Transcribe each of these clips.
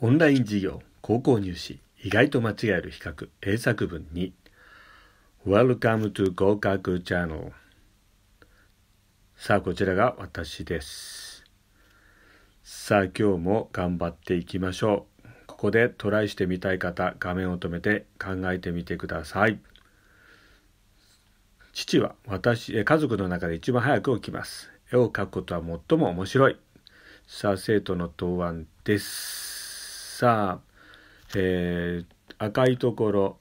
オンライン授業高校入試意外と間違える比較英作文に。Welcome to 合格チャンネルさあこちらが私です。さあ今日も頑張っていきましょう。ここでトライしてみたい方画面を止めて考えてみてください。父は私家族の中で一番早く起きます。絵を描くことは最も面白い。さあ生徒の答案です。さあ、えー、赤いところ。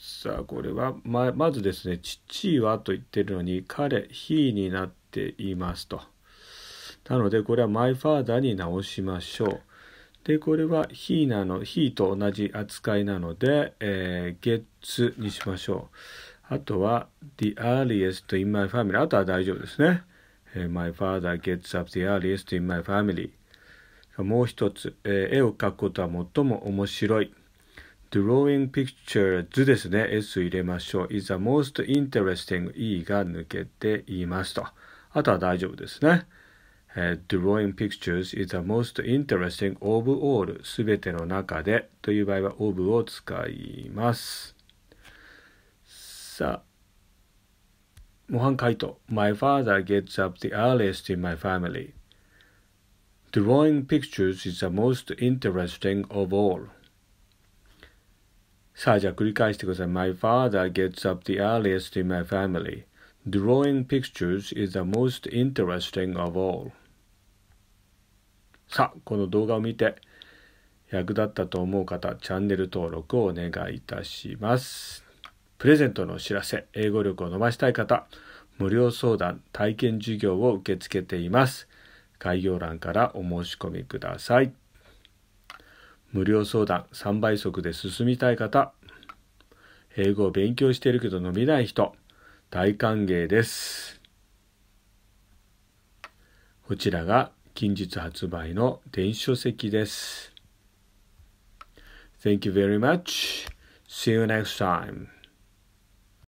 さあこれはままずですね父はと言ってるのに彼 he になっていますと。なのでこれは my father に直しましょう。でこれは he なの he と同じ扱いなので、えー、gets にしましょう。あとは the earliest in my family あとは大丈夫ですね、えー、my father gets up the earliest in my family もう一つ、えー、絵を描くことは最も面白い。drawing pictures ですね。S 入れましょう。is the most interesting E が抜けていますと。あとは大丈夫ですね。えー、drawing pictures is the most interesting of all すべての中でという場合は of を使います。さあ、模範解答。My father gets up the earliest in my family. Drawing pictures is the most interesting of all. さあ、じゃあ繰り返してください。My father gets up the earliest in my family. Drawing pictures is the most interesting of all. さあ、この動画を見て役立ったと思う方、チャンネル登録をお願いいたします。プレゼントのお知らせ、英語力を伸ばしたい方、無料相談、体験授業を受け付けています。概要欄からお申し込みください。無料相談3倍速で進みたい方、英語を勉強しているけど伸びない人、大歓迎です。こちらが近日発売の電子書籍です。Thank you very much. See you next time.